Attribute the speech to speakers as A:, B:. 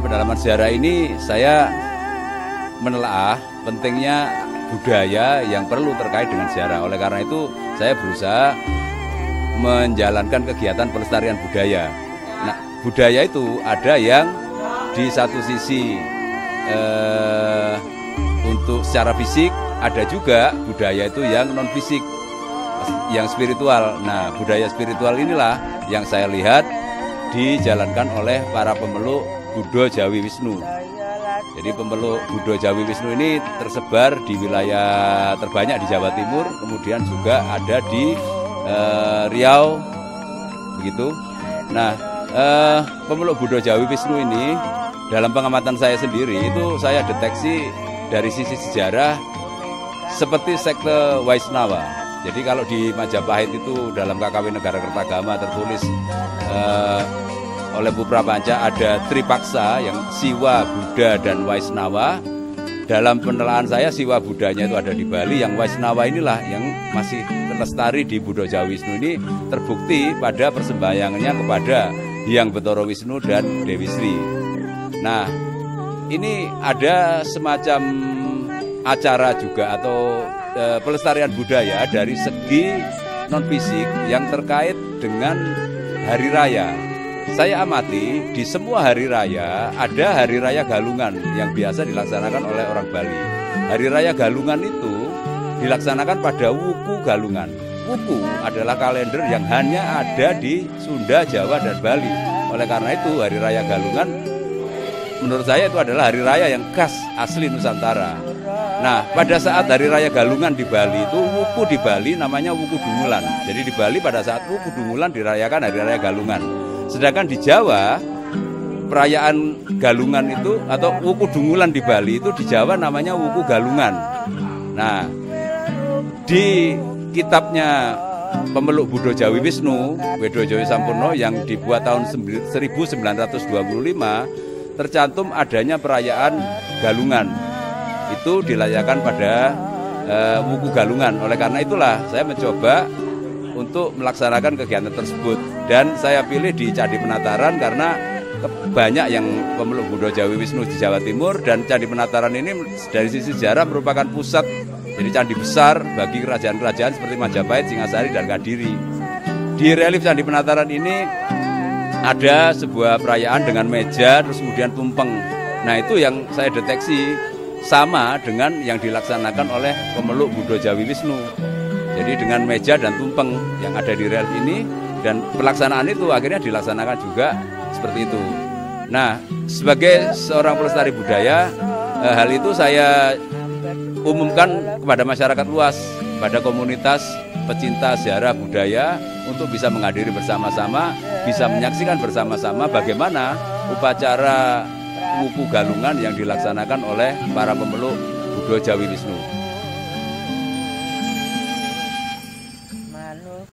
A: dalam pendalaman sejarah ini saya menelaah pentingnya budaya yang perlu terkait dengan sejarah. Oleh karena itu saya berusaha menjalankan kegiatan pelestarian budaya. Nah, budaya itu ada yang di satu sisi eh, untuk secara fisik, ada juga budaya itu yang non fisik, yang spiritual. Nah, budaya spiritual inilah yang saya lihat dijalankan oleh para pemeluk Buddha Jawi Wisnu. Jadi pemeluk Buddha Jawi Wisnu ini tersebar di wilayah terbanyak di Jawa Timur, kemudian juga ada di eh, Riau, begitu. Nah, eh, pemeluk Buddha Jawi Wisnu ini dalam pengamatan saya sendiri itu saya deteksi dari sisi sejarah seperti sekte Waisnawa. Jadi kalau di Majapahit itu dalam KKW Negara Kertagama tertulis eh, oleh Bu Prapanca ada Tripaksa yang Siwa, Buddha, dan Waisnawa. Dalam penelaan saya Siwa Budanya itu ada di Bali, yang Waisnawa inilah yang masih terlestari di Buddha Jawa Wisnu ini terbukti pada persembayangannya kepada Hyang Betoro Wisnu dan Dewi Sri. Nah, ini ada semacam acara juga atau e, pelestarian budaya dari segi non fisik yang terkait dengan hari raya saya amati di semua hari raya ada hari raya galungan yang biasa dilaksanakan oleh orang Bali. Hari raya galungan itu dilaksanakan pada wuku galungan. Wuku adalah kalender yang hanya ada di Sunda, Jawa, dan Bali. Oleh karena itu hari raya galungan menurut saya itu adalah hari raya yang khas asli Nusantara. Nah, pada saat hari raya galungan di Bali itu wuku di Bali namanya wuku dungulan. Jadi di Bali pada saat wuku dungulan dirayakan hari raya galungan. Sedangkan di Jawa perayaan galungan itu atau wuku dungulan di Bali itu di Jawa namanya wuku galungan. Nah, di kitabnya pemeluk Buddha Jawi Wisnu, Wedo Jawi Sampurno yang dibuat tahun 1925 tercantum adanya perayaan galungan. Itu dilayakan pada uh, galungan. Oleh karena itulah saya mencoba untuk melaksanakan kegiatan tersebut dan saya pilih di Candi Penataran karena banyak yang pemeluk Buddha Jawi Wisnu di Jawa Timur dan Candi Penataran ini dari sisi sejarah merupakan pusat jadi candi besar bagi kerajaan-kerajaan seperti Majapahit, Singasari, dan Kadiri. Di relief Candi Penataran ini ada sebuah perayaan dengan meja terus kemudian tumpeng. Nah itu yang saya deteksi sama dengan yang dilaksanakan oleh pemeluk Buddha Jawi Wisnu. Jadi dengan meja dan tumpeng yang ada di rel ini dan pelaksanaan itu akhirnya dilaksanakan juga seperti itu. Nah, sebagai seorang pelestari budaya, eh, hal itu saya umumkan kepada masyarakat luas, pada komunitas pecinta sejarah budaya untuk bisa menghadiri bersama-sama, bisa menyaksikan bersama-sama bagaimana upacara wuku galungan yang dilaksanakan oleh para pemeluk Buddha Jawi Wisnu.